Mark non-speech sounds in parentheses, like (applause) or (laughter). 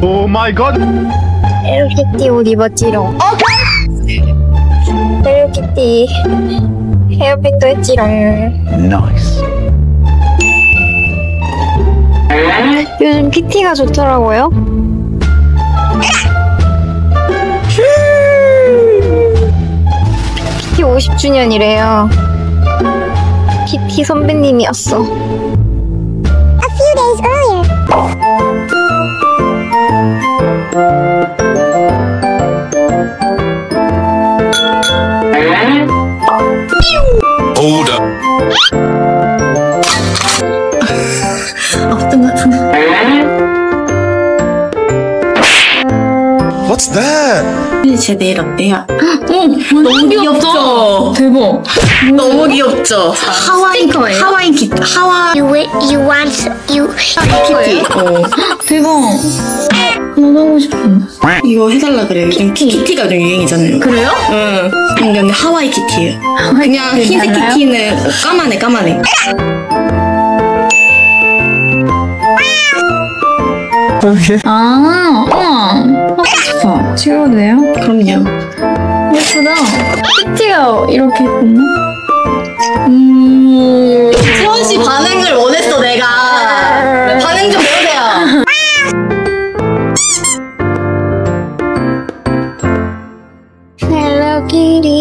Oh my god. 헬로키티 옷 입었지롱. 헬로키티 헤어핀도 했지롱. Nice. 요즘 키티가 좋더라고요 50주년이래요 키티 선배님이었어 A few days earlier. Hold up. 없던 것 같은데. What's that? 제 내일 어때요? (gasps) 어, 너무 귀엽죠? 대박. 너무 귀엽죠? 하와이, 하와이 기, 하와이 You you want you 키티. 어. 대박. 너무 하고 싶어. 이거 해달라 그래요. 요즘 키티가 요즘 유행이잖아요. 그래요? 응. 근데 하와이 키티예요. 그냥 흰색 키티는 까만해, 까만해. 아, 우와. 하고 싶어. 찍어도 돼요? 그럼요. 예쁘다. 피티가 이렇게 있군요. 음... 지원 씨 반응을 원했어, 내가. 네, 반응 좀 보세요. 헬로 키리